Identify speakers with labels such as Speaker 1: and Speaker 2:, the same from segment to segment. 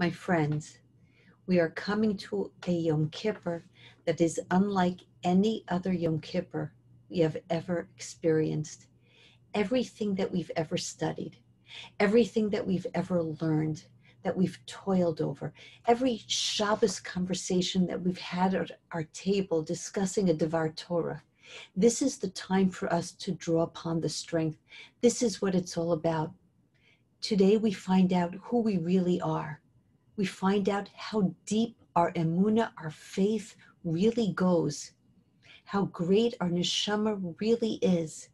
Speaker 1: My friends, we are coming to a Yom Kippur that is unlike any other Yom Kippur we have ever experienced. Everything that we've ever studied, everything that we've ever learned, that we've toiled over, every Shabbos conversation that we've had at our table discussing a Devar Torah. This is the time for us to draw upon the strength. This is what it's all about. Today we find out who we really are. We find out how deep our emuna, our faith really goes, how great our neshama really is,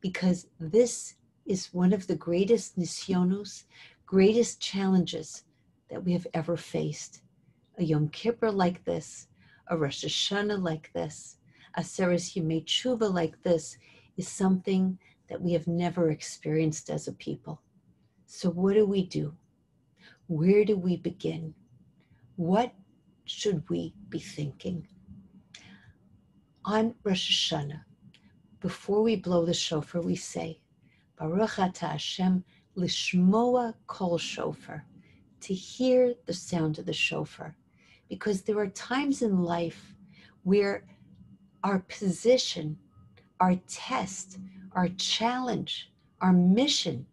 Speaker 1: because this is one of the greatest nisyonos, greatest challenges that we have ever faced. A Yom Kippur like this, a Rosh Hashanah like this, a Seres Yemei Tshuva like this is something that we have never experienced as a people. So, what do we do? Where do we begin? What should we be thinking? On Rosh Hashanah, before we blow the shofar, we say, Baruch Ata Hashem lishmoa kol shofar, to hear the sound of the shofar. Because there are times in life where our position, our test, our challenge, our mission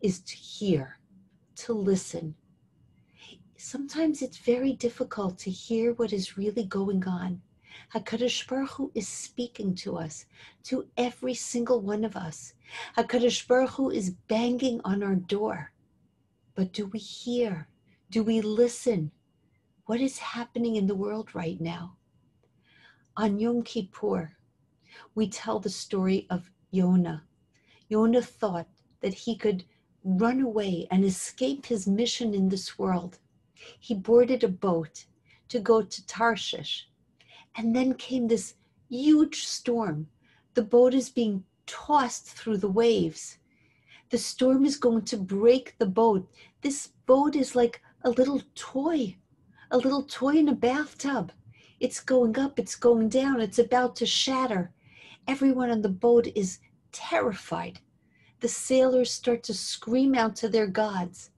Speaker 1: is to hear, to listen. Sometimes it's very difficult to hear what is really going on. HaKadosh Baruch Hu is speaking to us, to every single one of us. HaKadosh Baruch Hu is banging on our door. But do we hear? Do we listen? What is happening in the world right now? On Yom Kippur, we tell the story of Yonah. Yonah thought that he could run away and escape his mission in this world. He boarded a boat to go to Tarshish. And then came this huge storm. The boat is being tossed through the waves. The storm is going to break the boat. This boat is like a little toy, a little toy in a bathtub. It's going up, it's going down, it's about to shatter. Everyone on the boat is terrified. The sailors start to scream out to their gods.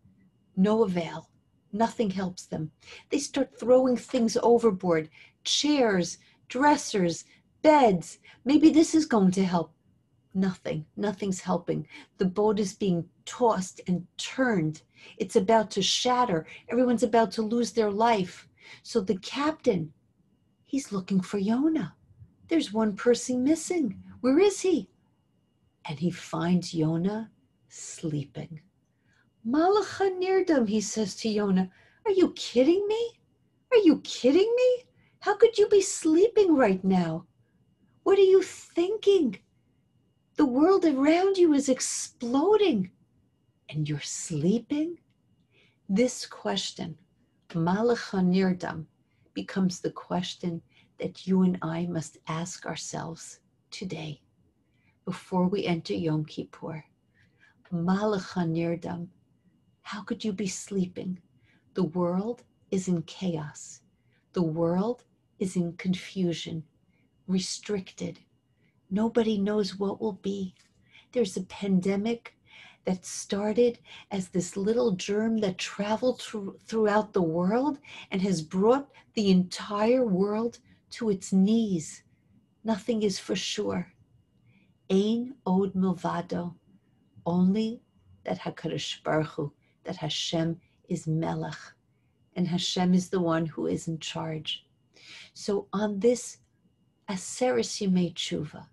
Speaker 1: No avail. Nothing helps them. They start throwing things overboard chairs, dressers, beds. Maybe this is going to help. Nothing. Nothing's helping. The boat is being tossed and turned. It's about to shatter. Everyone's about to lose their life. So the captain, he's looking for Yonah. There's one person missing. Where is he? And he finds Yonah sleeping. Malacha Nirdam, he says to Yonah, Are you kidding me? Are you kidding me? How could you be sleeping right now? What are you thinking? The world around you is exploding and you're sleeping? This question, Malacha Nirdam, becomes the question that you and I must ask ourselves today before we enter Yom Kippur. Malacha Nirdam, how could you be sleeping? The world is in chaos. The world is in confusion, restricted. Nobody knows what will be. There's a pandemic that started as this little germ that traveled through, throughout the world and has brought the entire world to its knees. Nothing is for sure. Ein od milvado, only that Hakadosh Baruch Hu, that Hashem is Melech, and Hashem is the one who is in charge. So on this Aseres Yemei Tshuva,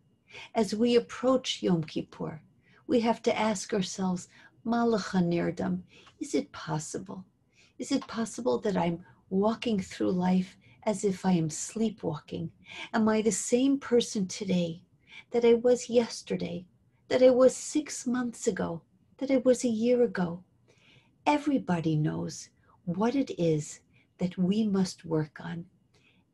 Speaker 1: as we approach Yom Kippur, we have to ask ourselves, Malacha Nirdam, is it possible? Is it possible that I'm walking through life as if I am sleepwalking? Am I the same person today that I was yesterday, that I was six months ago, that I was a year ago? Everybody knows what it is that we must work on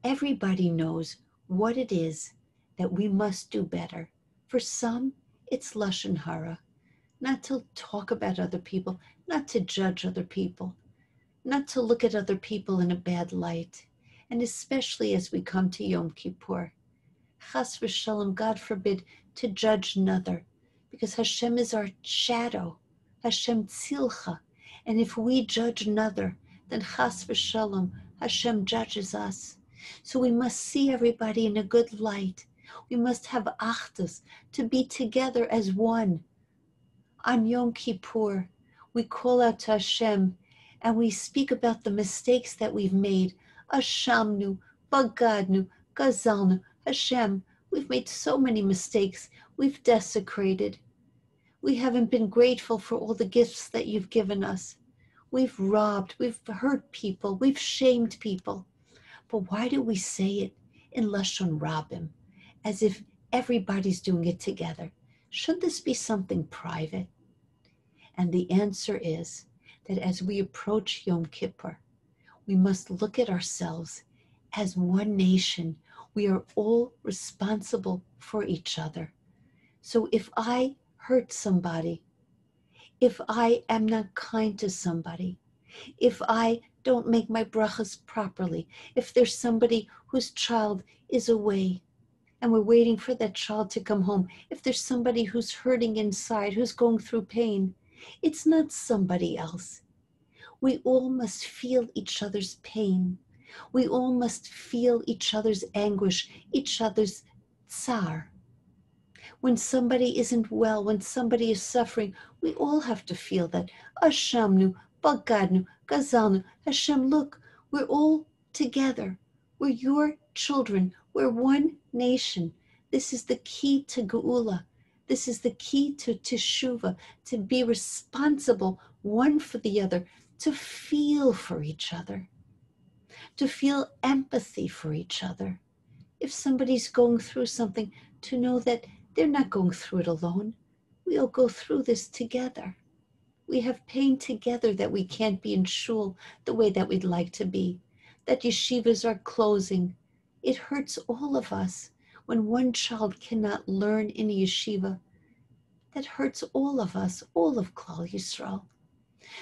Speaker 1: Everybody knows what it is that we must do better. For some, it's Lashon Hara, not to talk about other people, not to judge other people, not to look at other people in a bad light, and especially as we come to Yom Kippur. Chas v'shalom, God forbid, to judge another, because Hashem is our shadow, Hashem tzilcha, and if we judge another, then chas v'shalom, Hashem judges us. So we must see everybody in a good light. We must have achdus, to be together as one. On Yom Kippur, we call out to Hashem and we speak about the mistakes that we've made. Ashamnu, Bagadnu, Gazalnu, Hashem. We've made so many mistakes. We've desecrated. We haven't been grateful for all the gifts that you've given us. We've robbed, we've hurt people, we've shamed people. But why do we say it in Lashon Rabim, as if everybody's doing it together? Should this be something private? And the answer is that as we approach Yom Kippur, we must look at ourselves as one nation. We are all responsible for each other. So if I hurt somebody, if I am not kind to somebody, if I don't make my brachas properly, if there's somebody whose child is away and we're waiting for that child to come home, if there's somebody who's hurting inside, who's going through pain, it's not somebody else. We all must feel each other's pain. We all must feel each other's anguish, each other's tsar. When somebody isn't well, when somebody is suffering, we all have to feel that. Ashamnu, Bagadnu, Gazalnu, Hashem, look, we're all together. We're your children. We're one nation. This is the key to Geula. This is the key to teshuva, to be responsible one for the other, to feel for each other, to feel empathy for each other. If somebody's going through something, to know that they're not going through it alone. We all go through this together. We have pain together that we can't be in shul the way that we'd like to be, that yeshivas are closing. It hurts all of us when one child cannot learn in a yeshiva. That hurts all of us, all of Klal Yisrael.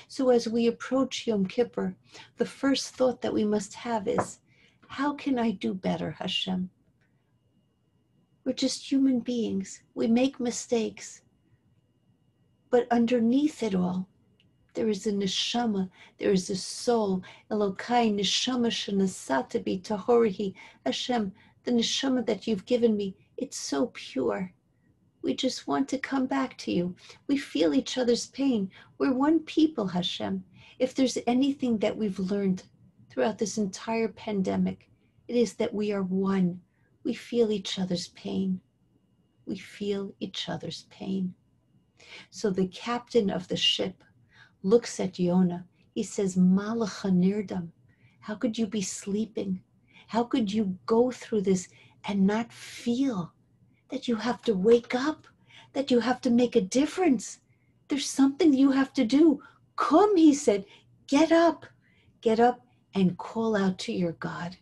Speaker 1: So as we approach Yom Kippur, the first thought that we must have is, how can I do better, Hashem? We're just human beings. We make mistakes. But underneath it all, there is a neshama, there is a soul. Elokai neshama shenasatabi tahorihi. Hashem, the neshama that you've given me, it's so pure. We just want to come back to you. We feel each other's pain. We're one people, Hashem. If there's anything that we've learned throughout this entire pandemic, it is that we are one. We feel each other's pain. We feel each other's pain. So the captain of the ship looks at Yonah. He says, Malacha nirdam. How could you be sleeping? How could you go through this and not feel that you have to wake up, that you have to make a difference? There's something you have to do. Come, he said, get up, get up and call out to your God.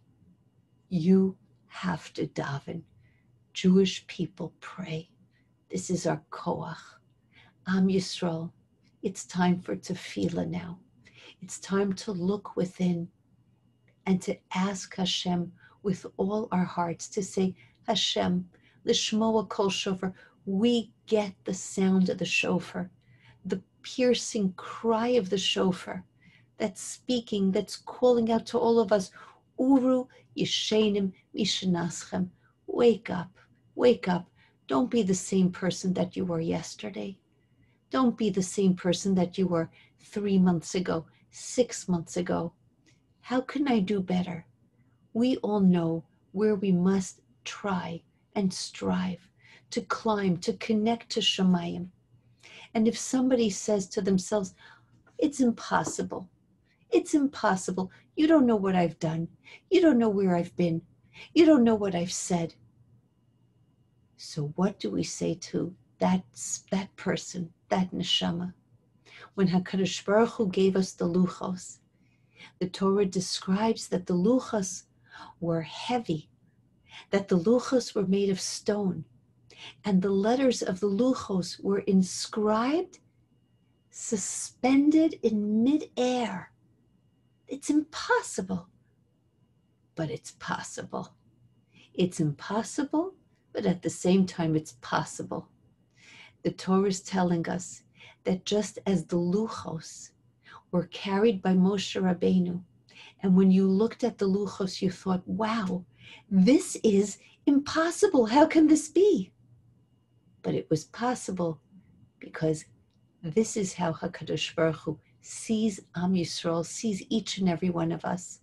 Speaker 1: You have to daven. Jewish people pray. This is our koach. Am Yisrael. It's time for tefillah now. It's time to look within and to ask Hashem with all our hearts to say, Hashem, Lishmoa kol shofar, we get the sound of the shofar, the piercing cry of the shofar that's speaking, that's calling out to all of us, Uru Yeshenim Mishanaschem. Wake up, wake up. Don't be the same person that you were yesterday. Don't be the same person that you were three months ago, six months ago. How can I do better? We all know where we must try and strive to climb, to connect to Shemayim. And if somebody says to themselves, it's impossible, it's impossible. You don't know what I've done. You don't know where I've been. You don't know what I've said. So, what do we say to that, that person, that neshama? When HaKadosh Baruch Hu gave us the luchos, the Torah describes that the luchos were heavy, that the luchos were made of stone, and the letters of the luchos were inscribed, suspended in midair it's impossible. But it's possible. It's impossible, but at the same time, it's possible. The Torah is telling us that just as the luchos were carried by Moshe Rabbeinu. And when you looked at the luchos, you thought, wow, this is impossible. How can this be? But it was possible because this is how HaKadosh Baruch Hu sees Am Yisrael, sees each and every one of us.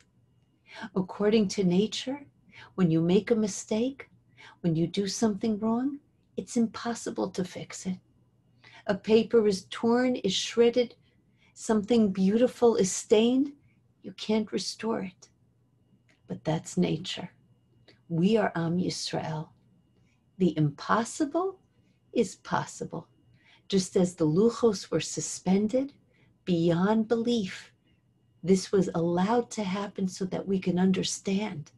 Speaker 1: According to nature, when you make a mistake, when you do something wrong, it's impossible to fix it. A paper is torn, is shredded, something beautiful is stained, you can't restore it. But that's nature. We are Am Yisrael. The impossible is possible. Just as the luchos were suspended beyond belief, this was allowed to happen so that we can understand.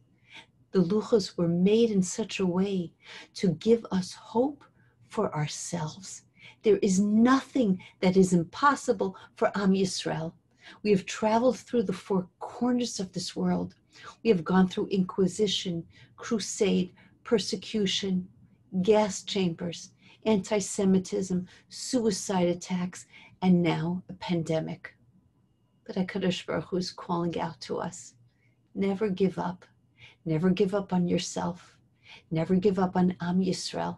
Speaker 1: The luchos were made in such a way to give us hope for ourselves. There is nothing that is impossible for Am Yisrael. We have traveled through the four corners of this world. We have gone through inquisition, crusade, persecution, gas chambers, anti Semitism, suicide attacks, and now a pandemic. But HaKadosh Baruch Hu is calling out to us never give up. Never give up on yourself. Never give up on Am Yisrael.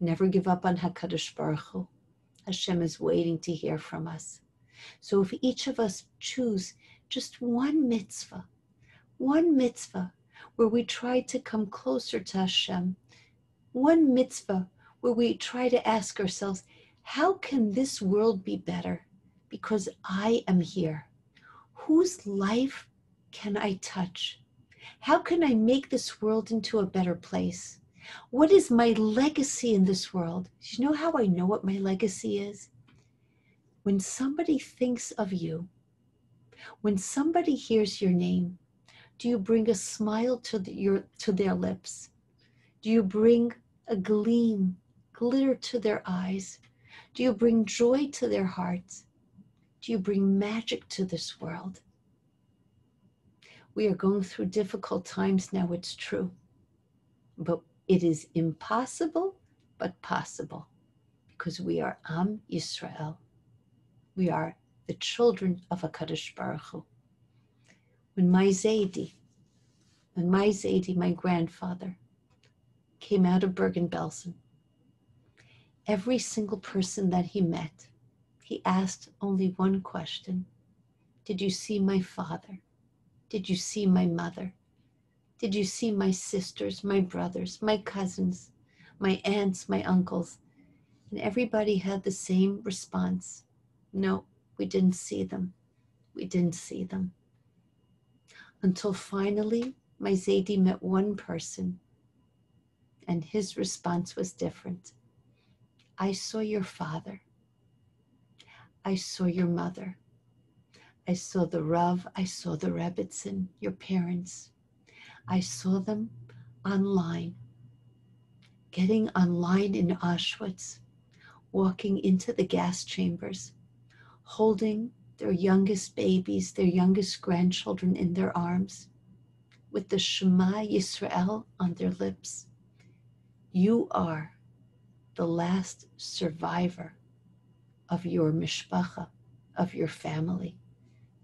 Speaker 1: Never give up on HaKadosh Baruch Hu. Hashem is waiting to hear from us. So if each of us choose just one mitzvah, one mitzvah where we try to come closer to Hashem, one mitzvah where we try to ask ourselves, how can this world be better? Because I am here. Whose life can I touch? How can I make this world into a better place? What is my legacy in this world? Do you know how I know what my legacy is? When somebody thinks of you, when somebody hears your name, do you bring a smile to, the, your, to their lips? Do you bring a gleam glitter to their eyes? Do you bring joy to their hearts? Do you bring magic to this world? We are going through difficult times now, it's true. But it is impossible, but possible, because we are Am Yisrael. We are the children of HaKadosh Baruch Hu. When my Zaidi, when my Zaidi, my grandfather, came out of Bergen-Belsen, every single person that he met, he asked only one question Did you see my father? Did you see my mother? Did you see my sisters, my brothers, my cousins, my aunts, my uncles? And everybody had the same response No, we didn't see them. We didn't see them. Until finally, my Zaidi met one person, and his response was different. I saw your father. I saw your mother. I saw the Rav. I saw the Rebbetzin, your parents. I saw them online, getting online in Auschwitz, walking into the gas chambers, holding their youngest babies, their youngest grandchildren in their arms, with the Shema Yisrael on their lips. You are the last survivor of your mishpacha, of your family.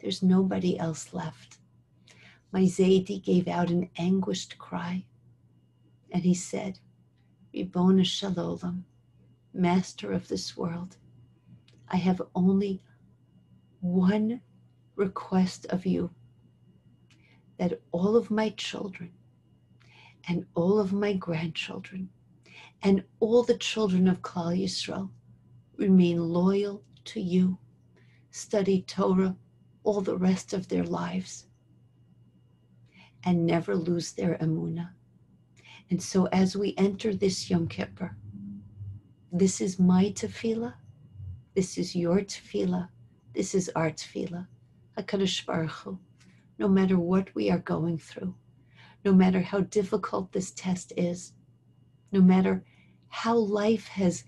Speaker 1: There's nobody else left. My Zaidi gave out an anguished cry, and he said, Ribono Shel Olam, Master of this world, I have only one request of you that all of my children and all of my grandchildren and all the children of Klal Yisrael remain loyal to you, study Torah all the rest of their lives, and never lose their emuna. And so, as we enter this Yom Kippur, this is my tefillah, this is your tefillah, this is our tefillah. Hakadosh Baruch Hu, no matter what we are going through, no matter how difficult this test is, no matter how life has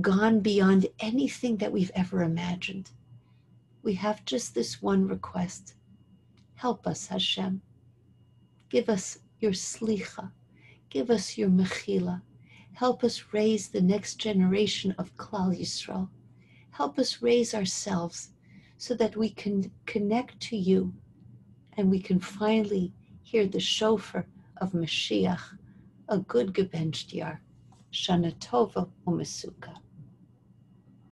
Speaker 1: gone beyond anything that we've ever imagined. We have just this one request. Help us, Hashem. Give us your slicha. Give us your mechila. Help us raise the next generation of Klal Yisrael. Help us raise ourselves so that we can connect to you and we can finally hear the shofar of Mashiach, a good gebencht Shana Tova Umesuka.